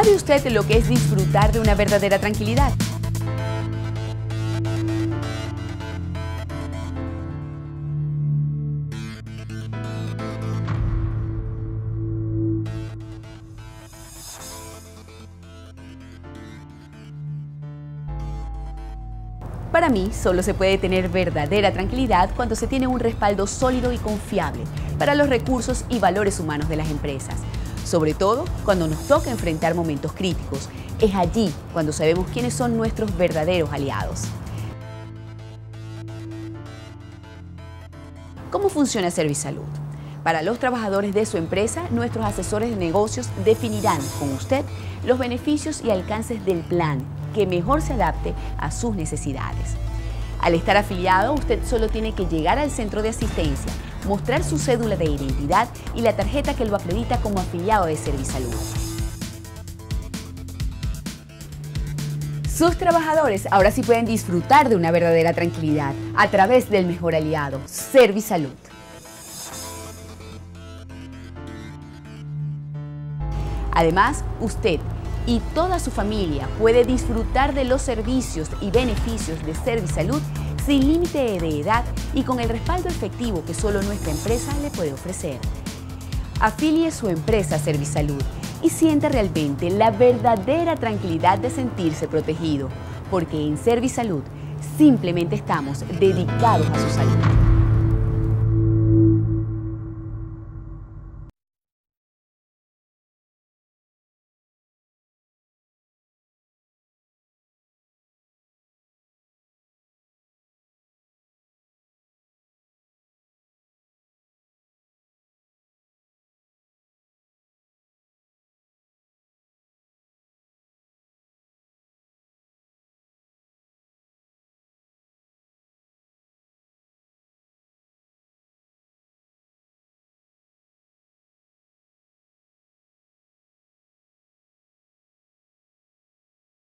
¿Sabe usted lo que es disfrutar de una verdadera tranquilidad? Para mí, solo se puede tener verdadera tranquilidad cuando se tiene un respaldo sólido y confiable para los recursos y valores humanos de las empresas. Sobre todo cuando nos toca enfrentar momentos críticos. Es allí cuando sabemos quiénes son nuestros verdaderos aliados. ¿Cómo funciona Servisalud? Para los trabajadores de su empresa, nuestros asesores de negocios definirán con usted los beneficios y alcances del plan que mejor se adapte a sus necesidades. Al estar afiliado, usted solo tiene que llegar al centro de asistencia, mostrar su cédula de identidad y la tarjeta que lo acredita como afiliado de Servisalud. Sus trabajadores ahora sí pueden disfrutar de una verdadera tranquilidad a través del mejor aliado, Servisalud. Además, usted y toda su familia puede disfrutar de los servicios y beneficios de Servisalud sin límite de edad y con el respaldo efectivo que solo nuestra empresa le puede ofrecer. Afilie su empresa a Servisalud y sienta realmente la verdadera tranquilidad de sentirse protegido, porque en Servisalud simplemente estamos dedicados a su salud.